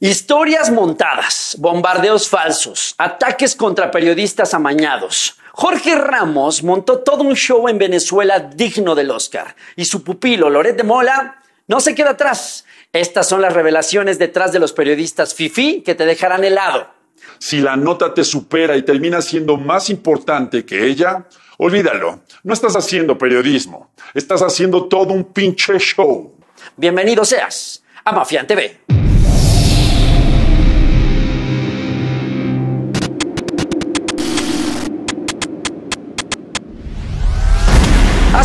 Historias montadas, bombardeos falsos, ataques contra periodistas amañados. Jorge Ramos montó todo un show en Venezuela digno del Oscar y su pupilo Loret de Mola no se queda atrás. Estas son las revelaciones detrás de los periodistas FIFI que te dejarán helado. Si la nota te supera y termina siendo más importante que ella, olvídalo. No estás haciendo periodismo, estás haciendo todo un pinche show. Bienvenido seas a Mafian TV.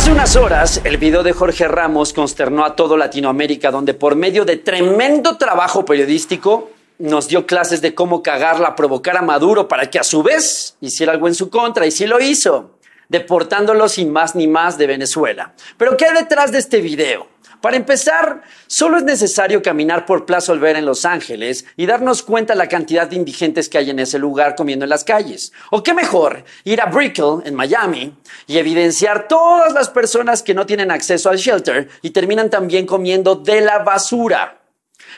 Hace unas horas, el video de Jorge Ramos consternó a todo Latinoamérica, donde por medio de tremendo trabajo periodístico nos dio clases de cómo cagarla, provocar a Maduro para que a su vez hiciera algo en su contra, y sí lo hizo, deportándolo sin más ni más de Venezuela. Pero ¿qué hay detrás de este video? Para empezar, solo es necesario caminar por Plaza Olvera en Los Ángeles y darnos cuenta la cantidad de indigentes que hay en ese lugar comiendo en las calles. O qué mejor, ir a Brickell, en Miami, y evidenciar todas las personas que no tienen acceso al shelter y terminan también comiendo de la basura.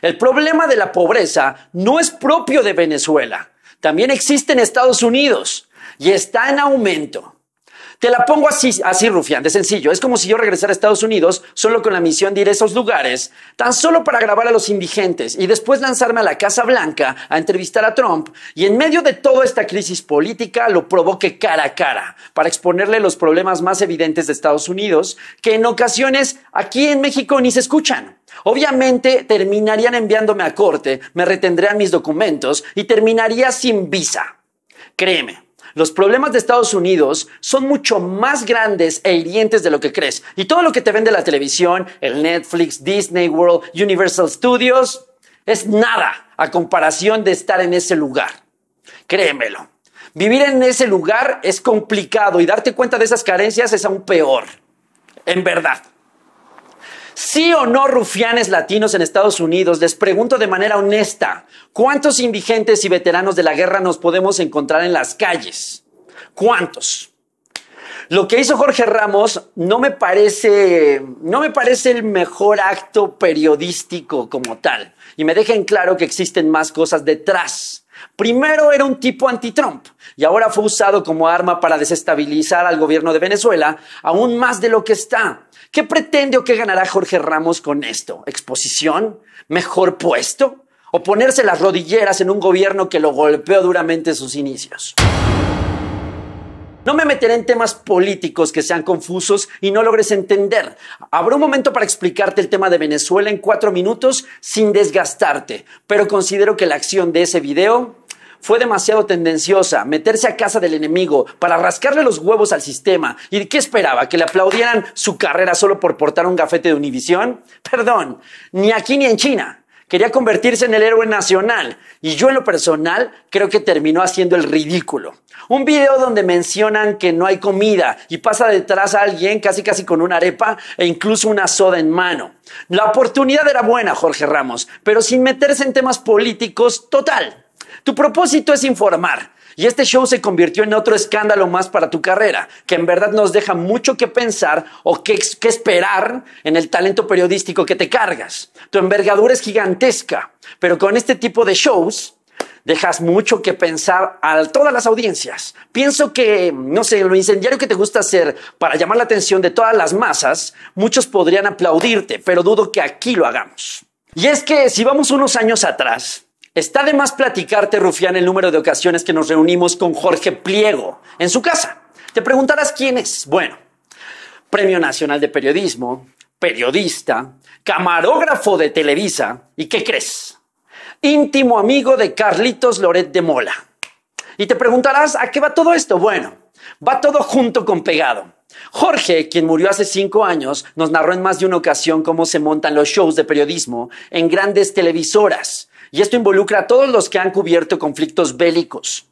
El problema de la pobreza no es propio de Venezuela. También existe en Estados Unidos y está en aumento. Te la pongo así, así, Rufián, de sencillo. Es como si yo regresara a Estados Unidos solo con la misión de ir a esos lugares, tan solo para grabar a los indigentes y después lanzarme a la Casa Blanca a entrevistar a Trump y en medio de toda esta crisis política lo provoque cara a cara para exponerle los problemas más evidentes de Estados Unidos que en ocasiones aquí en México ni se escuchan. Obviamente terminarían enviándome a corte, me retendrían mis documentos y terminaría sin visa. Créeme, los problemas de Estados Unidos son mucho más grandes e hirientes de lo que crees. Y todo lo que te vende la televisión, el Netflix, Disney World, Universal Studios, es nada a comparación de estar en ese lugar. Créemelo. Vivir en ese lugar es complicado y darte cuenta de esas carencias es aún peor. En verdad. ¿Sí o no rufianes latinos en Estados Unidos? Les pregunto de manera honesta, ¿cuántos indigentes y veteranos de la guerra nos podemos encontrar en las calles? ¿Cuántos? Lo que hizo Jorge Ramos no me parece, no me parece el mejor acto periodístico como tal. Y me deja en claro que existen más cosas detrás. Primero era un tipo anti-Trump y ahora fue usado como arma para desestabilizar al gobierno de Venezuela aún más de lo que está. ¿Qué pretende o qué ganará Jorge Ramos con esto? ¿Exposición? ¿Mejor puesto? ¿O ponerse las rodilleras en un gobierno que lo golpeó duramente en sus inicios? No me meteré en temas políticos que sean confusos y no logres entender. Habrá un momento para explicarte el tema de Venezuela en cuatro minutos sin desgastarte, pero considero que la acción de ese video fue demasiado tendenciosa, meterse a casa del enemigo para rascarle los huevos al sistema. ¿Y qué esperaba? ¿Que le aplaudieran su carrera solo por portar un gafete de Univisión? Perdón, ni aquí ni en China. Quería convertirse en el héroe nacional y yo en lo personal creo que terminó haciendo el ridículo. Un video donde mencionan que no hay comida y pasa detrás a alguien casi casi con una arepa e incluso una soda en mano. La oportunidad era buena, Jorge Ramos, pero sin meterse en temas políticos total. Tu propósito es informar. Y este show se convirtió en otro escándalo más para tu carrera, que en verdad nos deja mucho que pensar o que, esperar en el talento periodístico que te cargas. Tu envergadura es gigantesca, pero con este tipo de shows dejas mucho que pensar a todas las audiencias. Pienso que, no sé, lo incendiario que te gusta hacer para llamar la atención de todas las masas, muchos podrían aplaudirte, pero dudo que aquí lo hagamos. Y es que si vamos unos años atrás, Está de más platicarte, Rufián, el número de ocasiones que nos reunimos con Jorge Pliego en su casa. Te preguntarás quién es. Bueno, Premio Nacional de Periodismo, periodista, camarógrafo de Televisa y ¿qué crees? Íntimo amigo de Carlitos Loret de Mola. Y te preguntarás, ¿a qué va todo esto? Bueno, va todo junto con pegado. Jorge, quien murió hace cinco años, nos narró en más de una ocasión cómo se montan los shows de periodismo en grandes televisoras y esto involucra a todos los que han cubierto conflictos bélicos.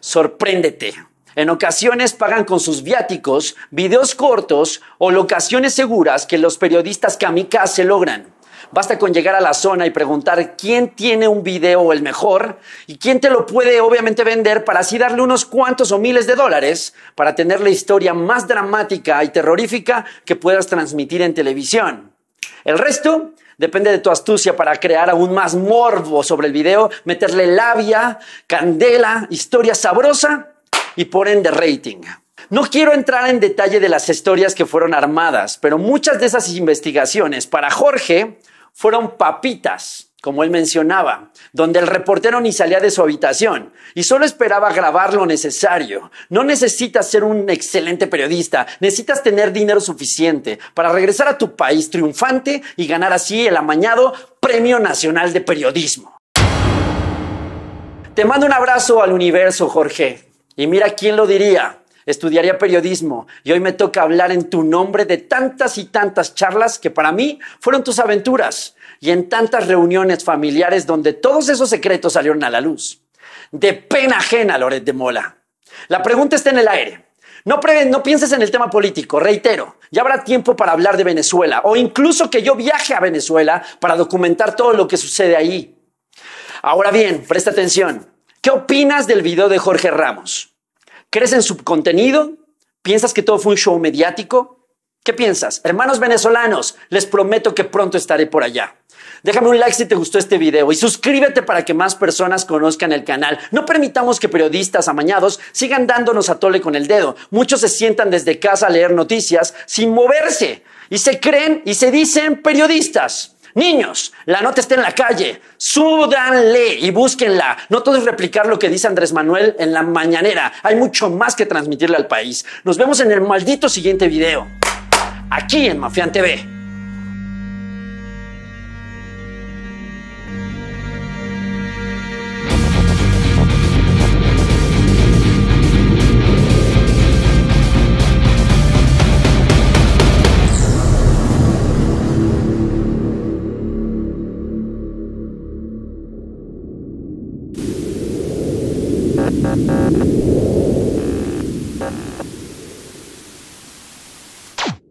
Sorpréndete. En ocasiones pagan con sus viáticos videos cortos o locaciones seguras que los periodistas kamikaze logran. Basta con llegar a la zona y preguntar quién tiene un video el mejor y quién te lo puede obviamente vender para así darle unos cuantos o miles de dólares para tener la historia más dramática y terrorífica que puedas transmitir en televisión. El resto Depende de tu astucia para crear aún más morbo sobre el video, meterle labia, candela, historia sabrosa y por ende rating. No quiero entrar en detalle de las historias que fueron armadas, pero muchas de esas investigaciones para Jorge fueron papitas, como él mencionaba, donde el reportero ni salía de su habitación y solo esperaba grabar lo necesario. No necesitas ser un excelente periodista, necesitas tener dinero suficiente para regresar a tu país triunfante y ganar así el amañado Premio Nacional de Periodismo. Te mando un abrazo al universo, Jorge. Y mira quién lo diría estudiaría periodismo y hoy me toca hablar en tu nombre de tantas y tantas charlas que para mí fueron tus aventuras y en tantas reuniones familiares donde todos esos secretos salieron a la luz. De pena ajena, Loret de Mola. La pregunta está en el aire. No, pienses en el tema político, reitero, ya habrá tiempo para hablar de Venezuela o incluso que yo viaje a Venezuela para documentar todo lo que sucede ahí. Ahora bien, presta atención. ¿Qué opinas del video de Jorge Ramos? ¿Crees en su contenido? ¿Piensas que todo fue un show mediático? ¿Qué piensas? Hermanos venezolanos, les prometo que pronto estaré por allá. Déjame un like si te gustó este video y suscríbete para que más personas conozcan el canal. No permitamos que periodistas amañados sigan dándonos a tole con el dedo. Muchos se sientan desde casa a leer noticias sin moverse y se creen y se dicen periodistas. Niños, la nota está en la calle. Súdanle y búsquenla. No todo es replicar lo que dice Andrés Manuel en la mañanera. Hay mucho más que transmitirle al país. Nos vemos en el maldito siguiente video. Aquí en Mafián TV.